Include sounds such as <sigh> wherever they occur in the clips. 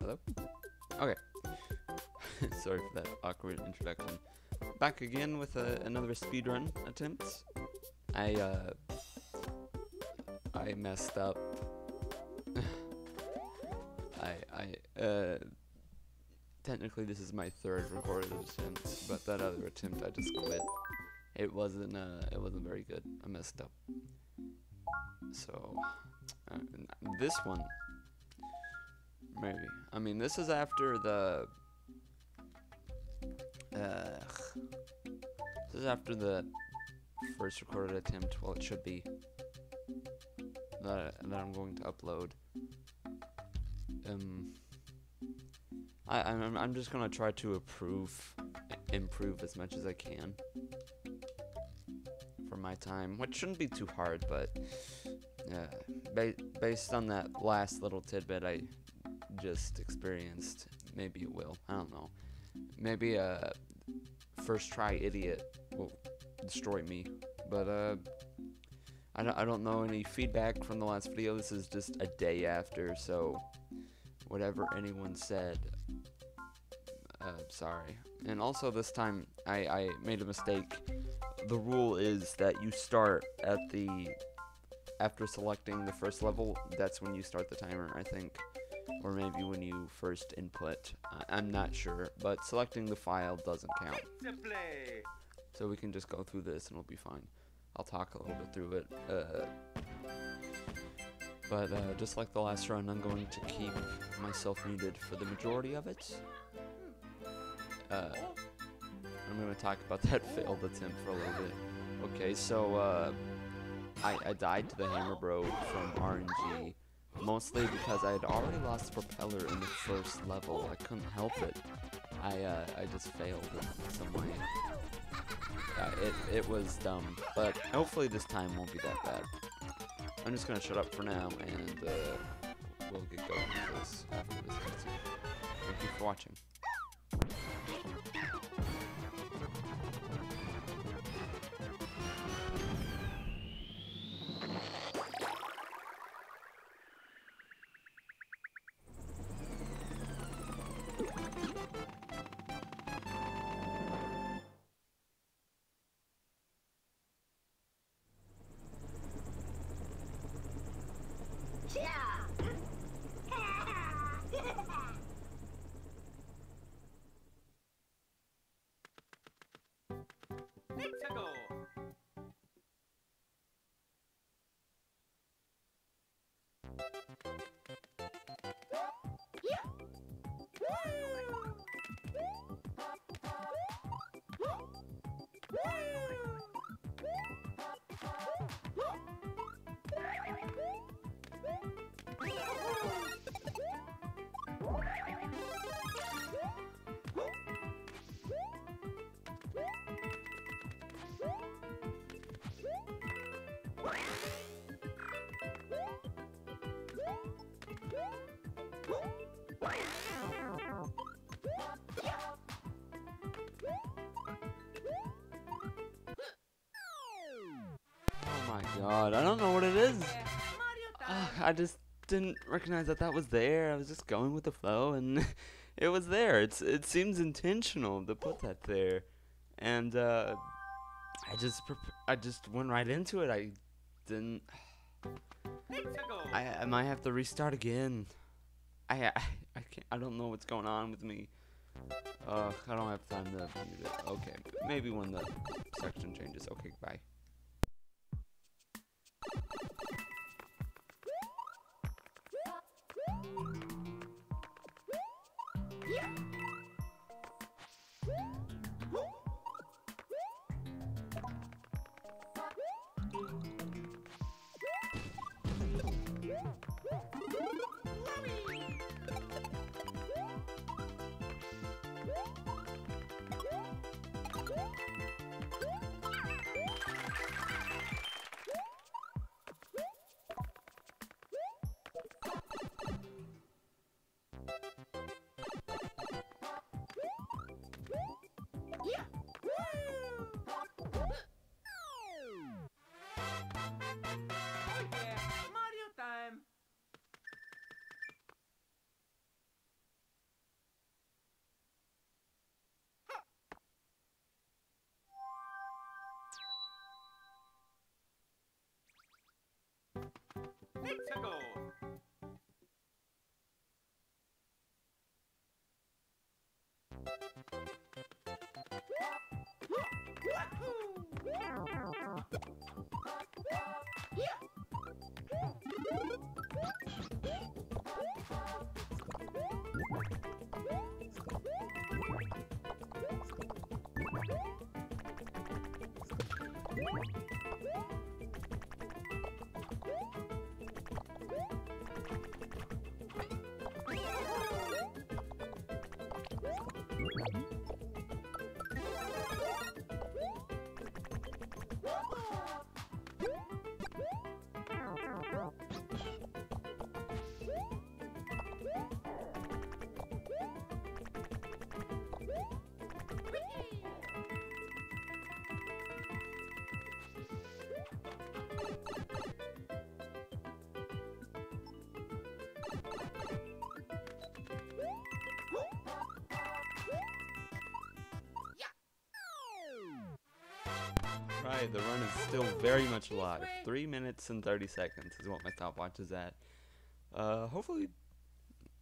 Hello? Okay. <laughs> Sorry for that awkward introduction. Back again with uh, another speedrun attempt. I, uh... I messed up. <laughs> I, I, uh... Technically this is my third recorded attempt, but that other attempt I just quit. It wasn't, uh, it wasn't very good. I messed up. So, uh, this one, maybe. I mean, this is after the. Uh, this is after the first recorded attempt. Well, it should be that that I'm going to upload. Um, I I'm I'm just gonna try to improve improve as much as I can my time, which shouldn't be too hard, but uh, ba based on that last little tidbit I just experienced, maybe it will. I don't know. Maybe a first try idiot will destroy me, but uh, I don't I don't know any feedback from the last video. This is just a day after, so whatever anyone said, uh, sorry. And also this time I I made a mistake. The rule is that you start at the after selecting the first level, that's when you start the timer, I think. Or maybe when you first input. I'm not sure, but selecting the file doesn't count. So we can just go through this and we'll be fine. I'll talk a little bit through it. Uh, but uh, just like the last run, I'm going to keep myself muted for the majority of it. Uh, I'm to talk about <laughs> that failed attempt for a little bit. Okay, so uh, I, I died to the Hammer Bro from RNG, mostly because I had already lost the propeller in the first level. I couldn't help it. I uh, I just failed in some way. Yeah, it, it was dumb, but hopefully this time won't be that bad. I'm just gonna shut up for now, and uh, we'll get going with this after this cutscene. Thank you for watching. God, I don't know what it is. Ugh, I just didn't recognize that that was there. I was just going with the flow, and <laughs> it was there. It's it seems intentional to put that there, and uh, I just I just went right into it. I didn't. I I might have to restart again. I I, I can't. I don't know what's going on with me. Ugh, I don't have time to it. Okay, maybe when the section changes. Okay, bye. Let's <laughs> go. Right, the run is still very much alive. Three minutes and thirty seconds is what my stopwatch is at. Uh, hopefully,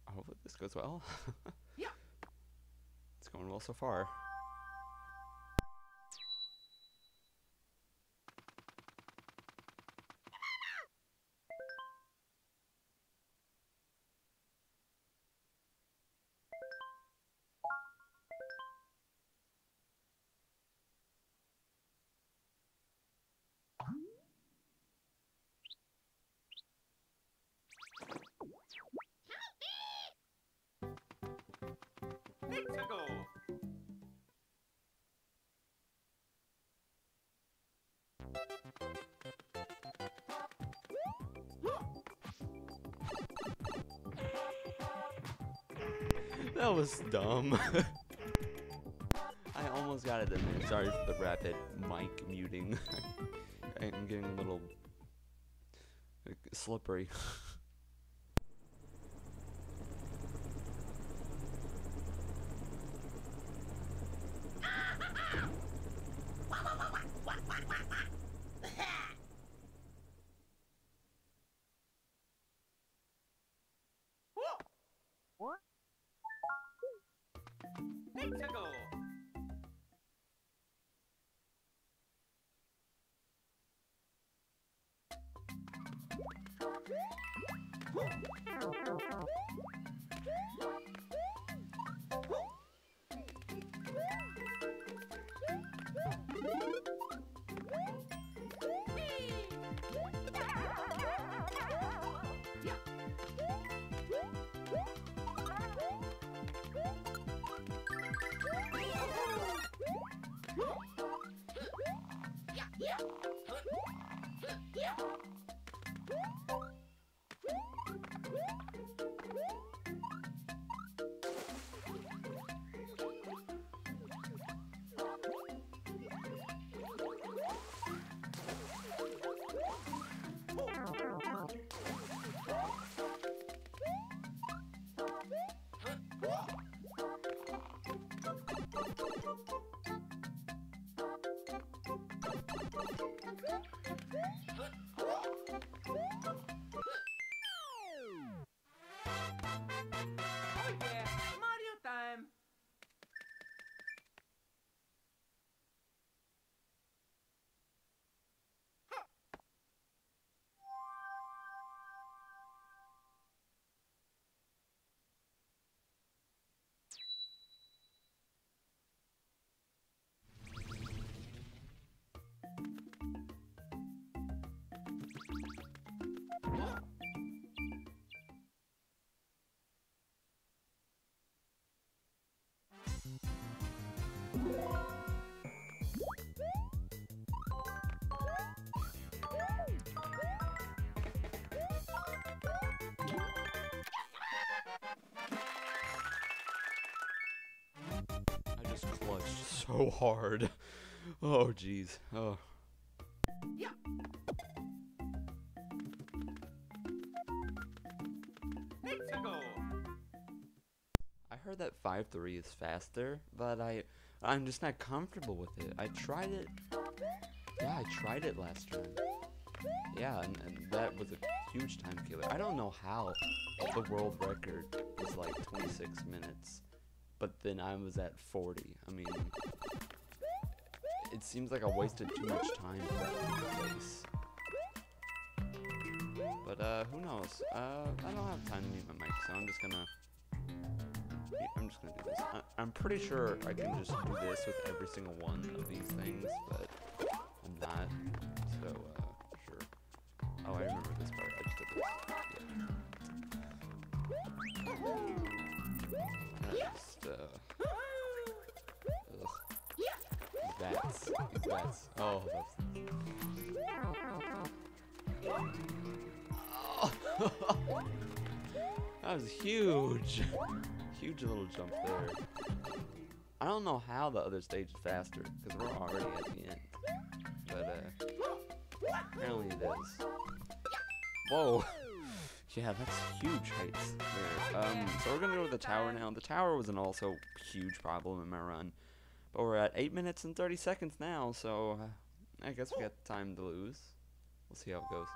hopefully this goes well. <laughs> Yeah. It's going well so far. That was dumb. <laughs> I almost got it in there. Sorry for the rapid mic muting. <laughs> I'm getting a little slippery. <laughs> just clutched so hard. Oh, jeez. Oh. Yeah. Let's go. I heard that 5-3 is faster, but I, I'm just not comfortable with it. I tried it. Yeah, I tried it last time. Yeah, and, and that was a huge time killer. I don't know how the world record was like 26 minutes but then I was at 40. I mean, it seems like I wasted too much time for that place. But uh, who knows? Uh, I don't have time to mute my mic, so I'm just gonna. I'm just gonna do this. I, I'm pretty sure I can just do this with every single one of these things, but I'm not. So uh, sure. Oh, I remember this part. I just did this. Yeah. Just uh. Bats. Bats. Oh, that's. <laughs> that was huge. Huge little jump there. I don't know how the other stage is faster, because we're already at the end. But, uh, apparently it is. Whoa! <laughs> Yeah, that's huge heights there. Um, so we're gonna go to the tower now. The tower was an also huge problem in my run. But we're at 8 minutes and 30 seconds now, so uh, I guess we got time to lose. We'll see how it goes.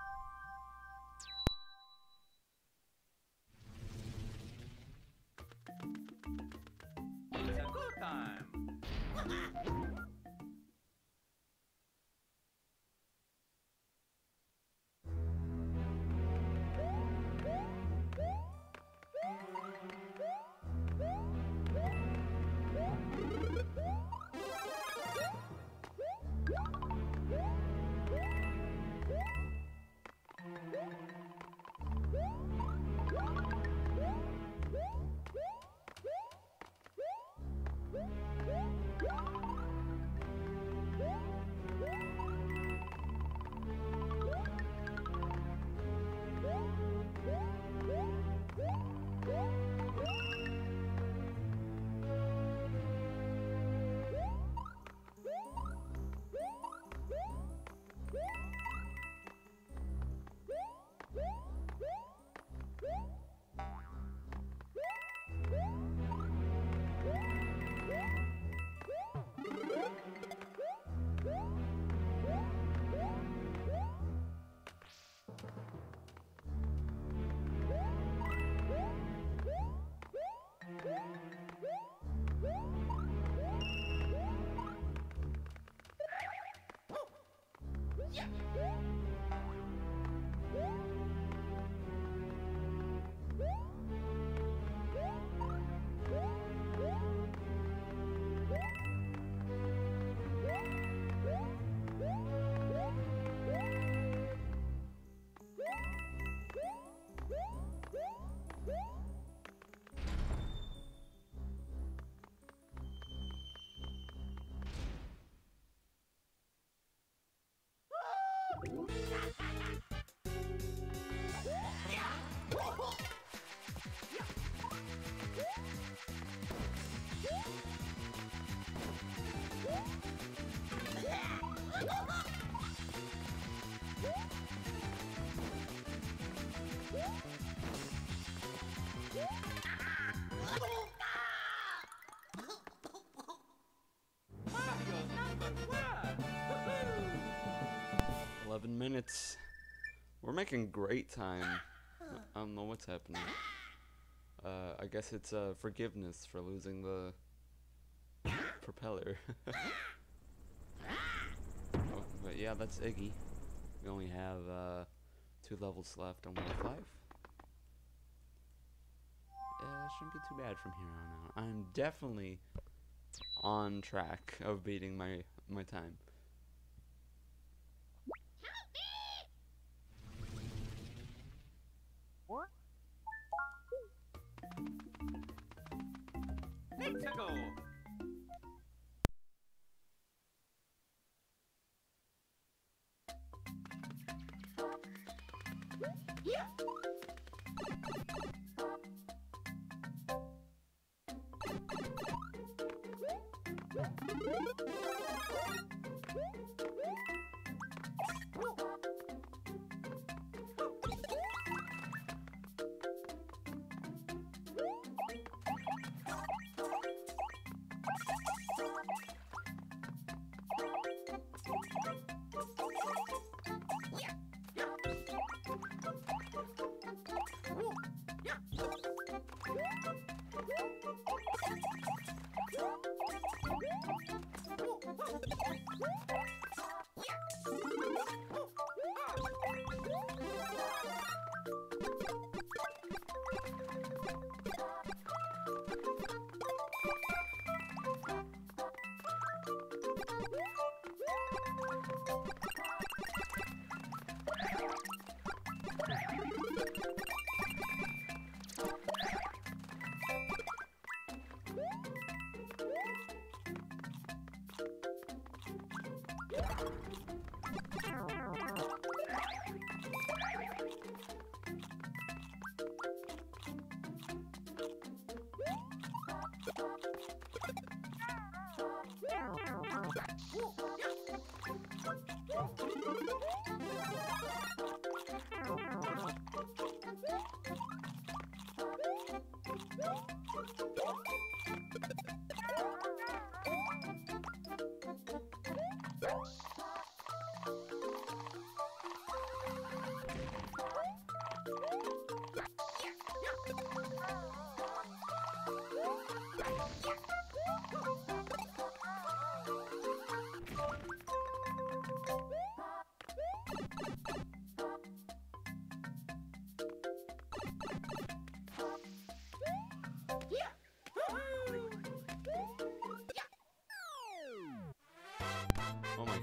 11 minutes. We're making great time. I don't know what's happening. Uh, I guess it's uh, forgiveness for losing the propeller. Oh, <laughs> but yeah, that's Iggy. We only have uh, two levels left on World 5. Uh, shouldn't be too bad from here on out. I'm definitely on track of beating my my time. What? Let's go. Yeah.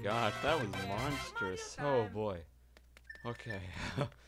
Gosh, that was monstrous. Oh boy. Okay. <laughs>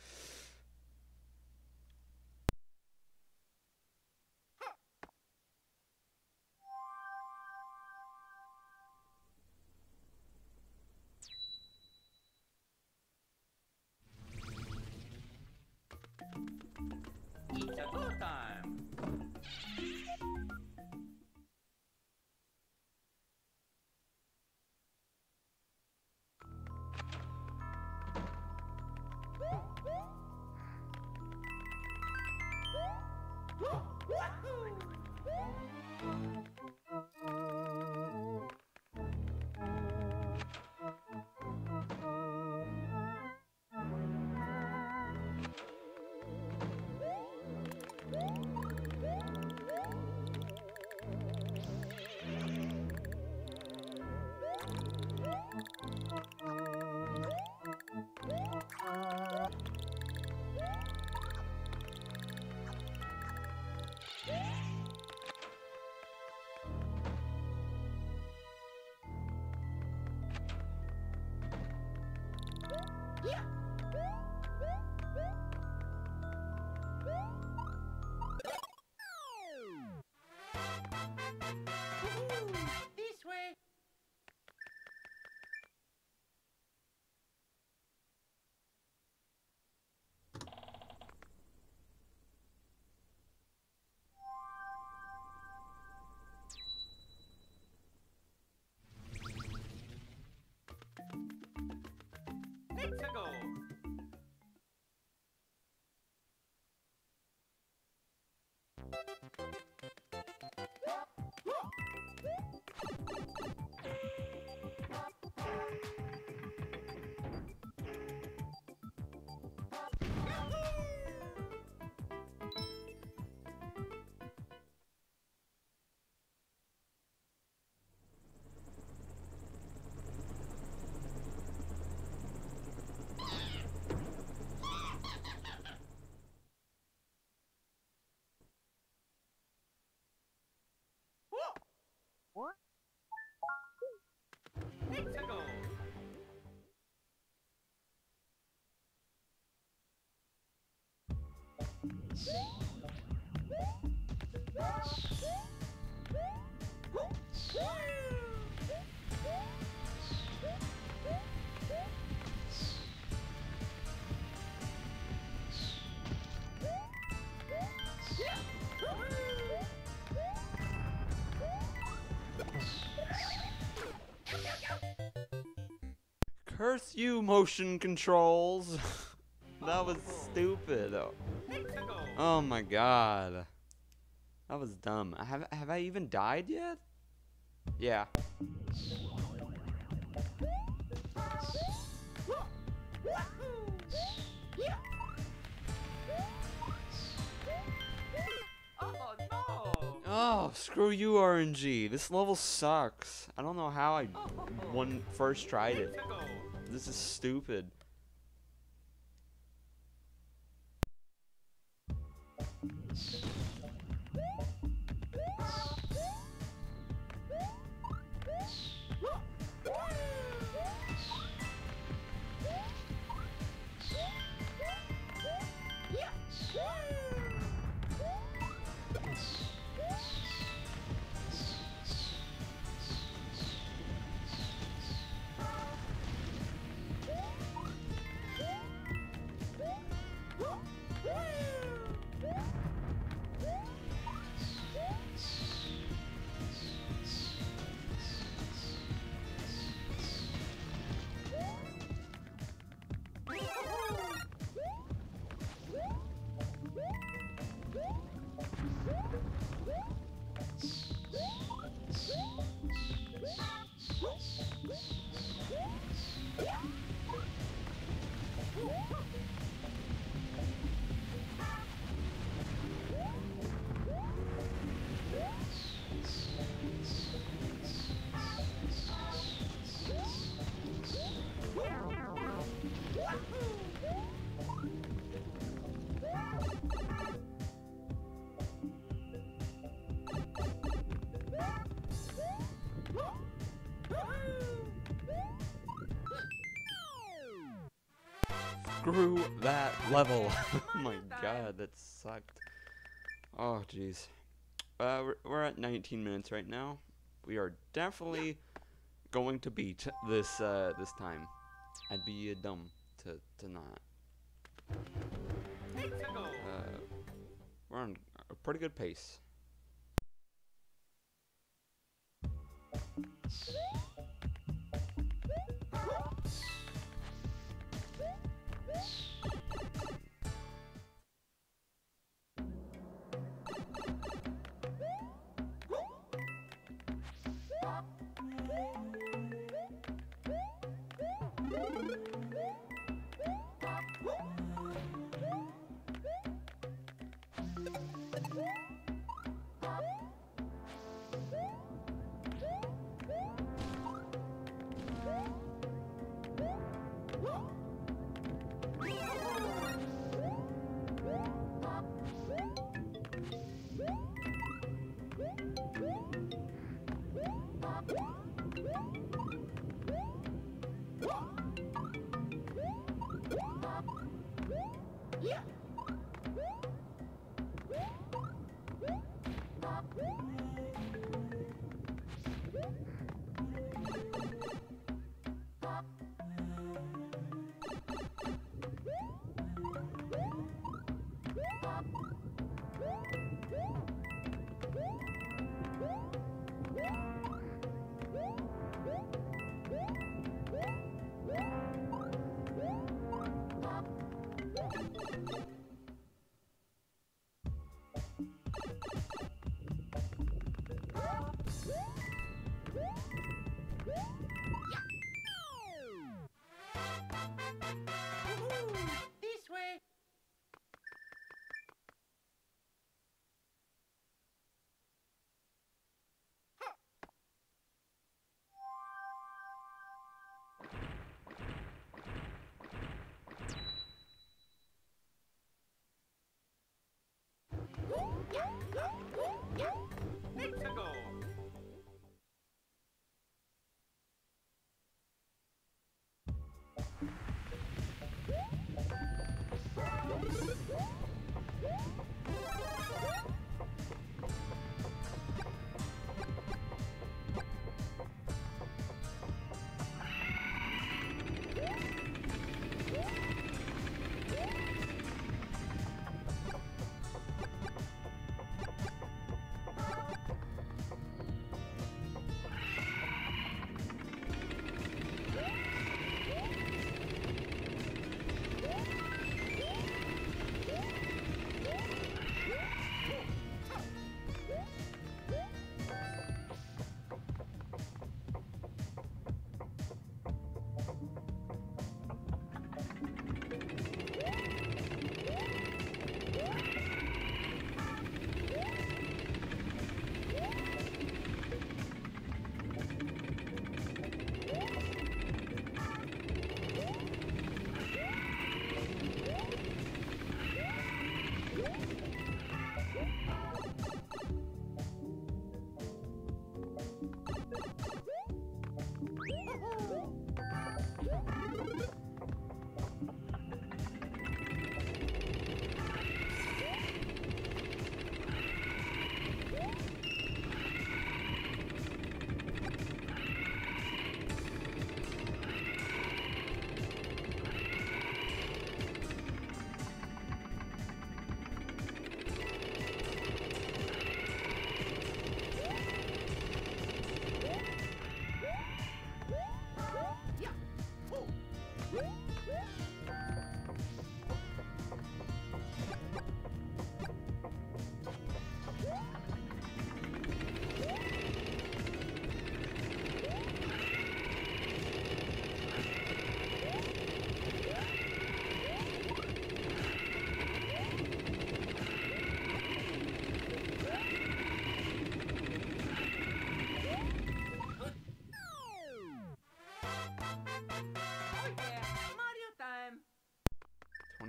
Let's go. Curse you, motion controls. <laughs> that was stupid. Go. Oh my god. That was dumb. Have have I even died yet? Yeah. Oh screw you, RNG. This level sucks. I don't know how I one first tried it. This is stupid. Screw that level. <laughs> oh my god, that sucked. Oh jeez. Uh, we're, we're at 19 minutes right now. We are definitely going to beat this uh, this time. I'd be uh, dumb to to not. Uh, we're on a pretty good pace.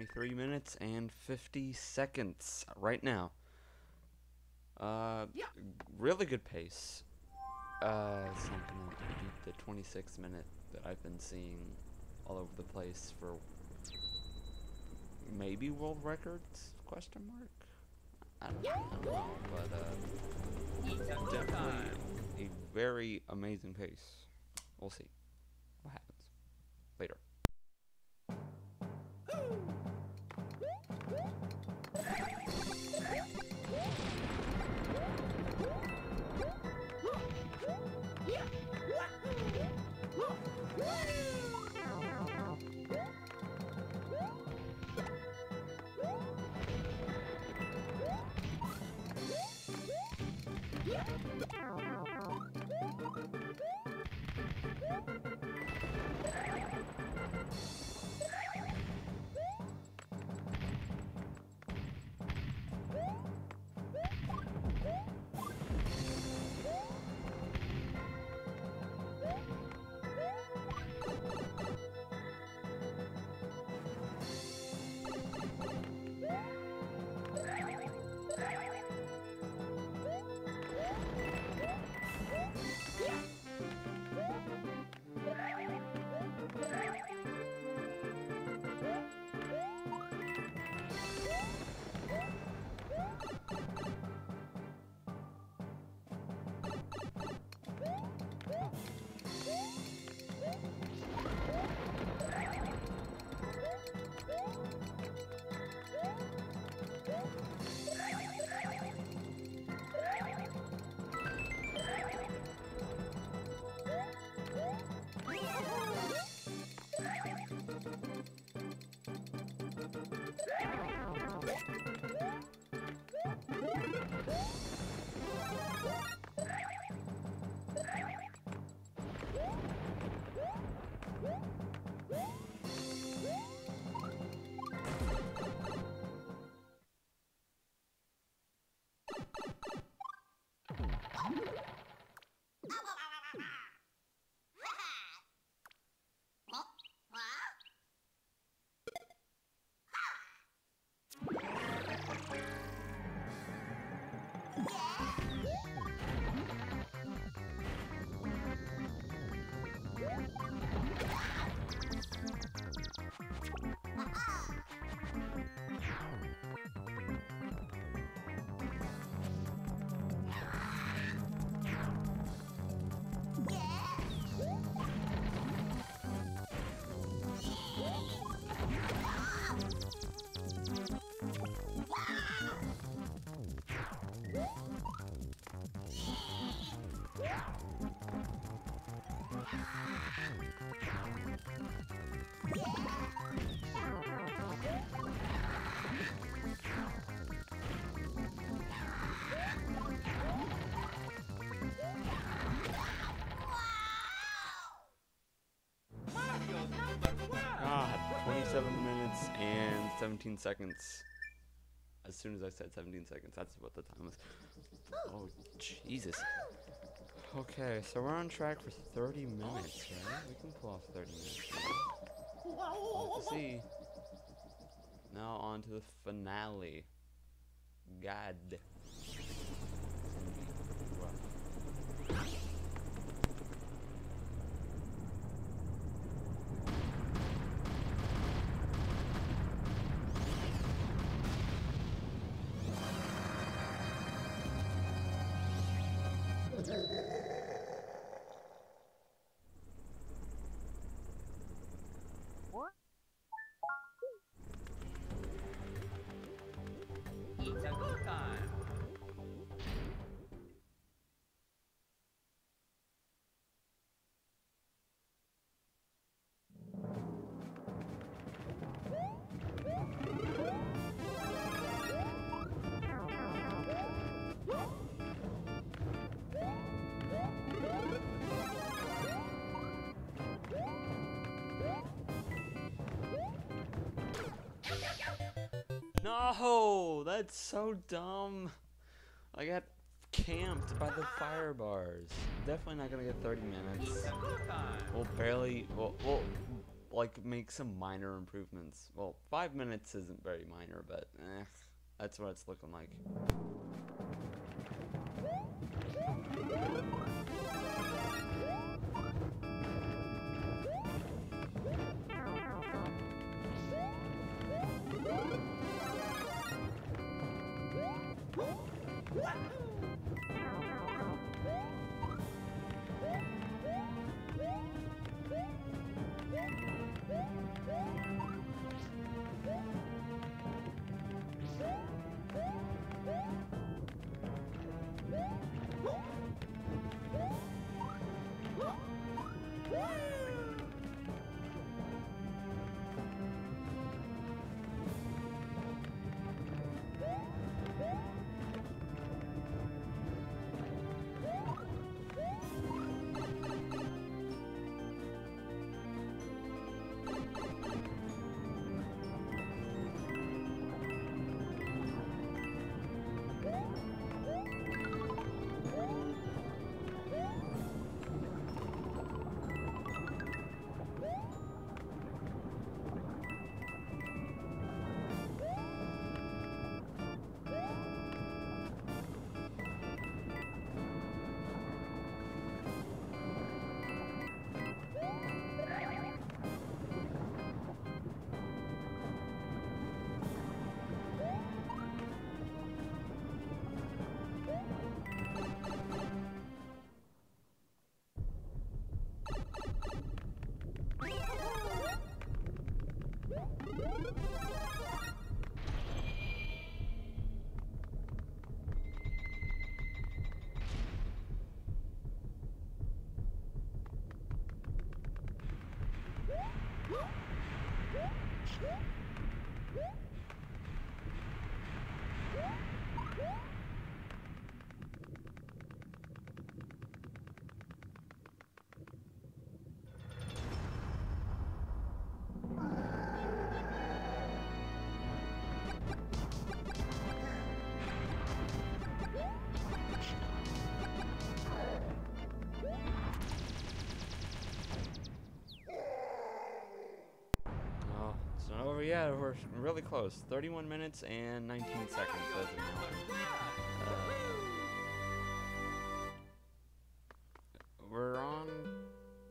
23 minutes and 50 seconds right now. Uh, Yeah. really good pace. Uh, it's not gonna beat the 26 minute that I've been seeing all over the place for maybe world records? Question mark. I don't, I don't know, but uh, definitely a very amazing pace. We'll see what happens later. Thank you. 27 minutes and 17 seconds. As soon as I said 17 seconds, that's what the time was. Oh, Jesus. Okay, so we're on track for 30 minutes, right? We can pull off 30 minutes. Let's see. Now on to the finale. God. No, that's so dumb. I got camped by the fire bars. Definitely not gonna get 30 minutes. We'll barely, we'll, we'll like make some minor improvements. Well, five minutes isn't very minor, but eh, that's what it's looking like. Woo! Yet. We're really close. 31 minutes and 19 seconds of now. Uh, we're on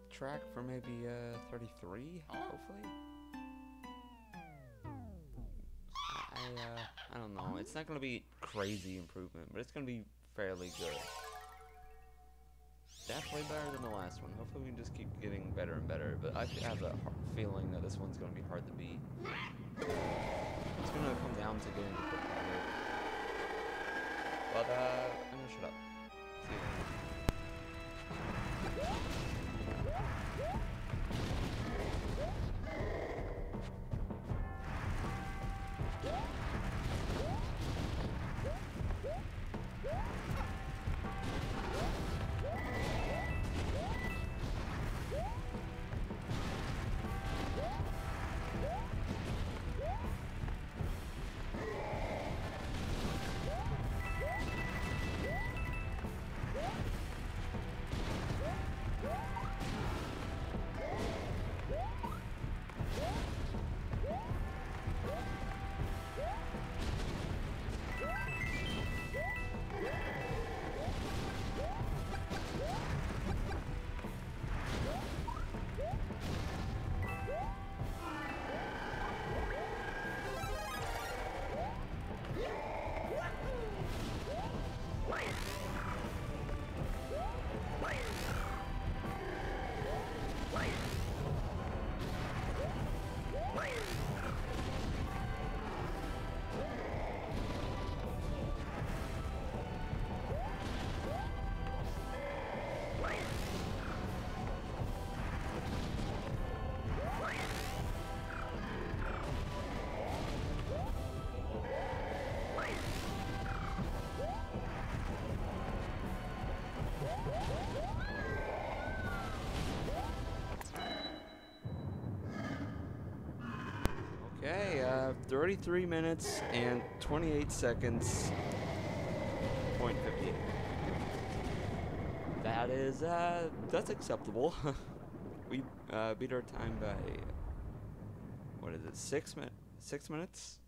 track for maybe uh, 33, hopefully. I uh, I don't know. It's not gonna be crazy improvement, but it's gonna be fairly good. Definitely better than the last one. Hopefully, we can just keep getting better and better. But I have a feeling that this one's gonna be hard to beat. It's gonna come down to getting the. But uh, I'm gonna shut up. See. Okay, uh, 33 minutes and 28 seconds. Point 58. That is, uh, that's acceptable. <laughs> we uh, beat our time by, what is it, six min, six minutes?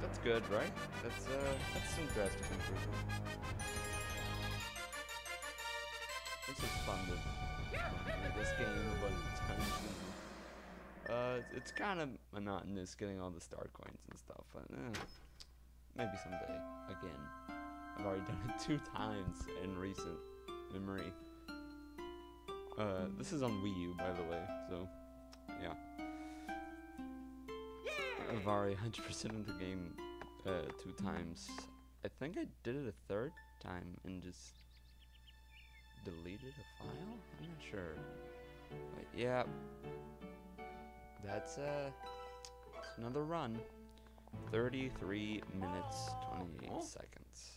That's good, right? That's, uh, that's some drastic improvement. This is fun to this game Uh, it's- kind of monotonous getting all the star coins and stuff, but eh, maybe someday again. I've already done it <laughs> two times in recent memory. Uh, this is on Wii U, by the way, so yeah. I've already <laughs> 100% of the game uh, two times. I think I did it a third time and just deleted a file? I'm not sure. But yeah, that's uh, it's another run. 33 minutes, 28 seconds.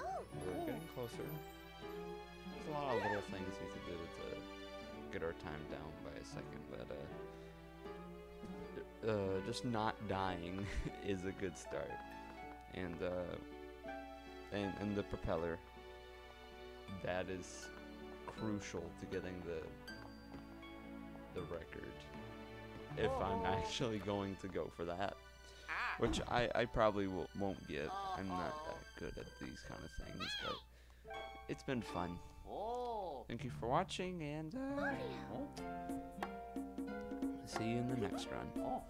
We're getting closer. There's a lot of little things we could do to get our time down by a second, but uh, uh, just not dying <laughs> is a good start. And uh, and and the propeller. That is crucial to getting the the record. If oh. I'm actually going to go for that, ah. which I, I probably will, won't get. Uh, I'm not uh. that good at these kind of things, but it's been fun. Oh. Thank you for watching, and uh, see you in the next run. Oh.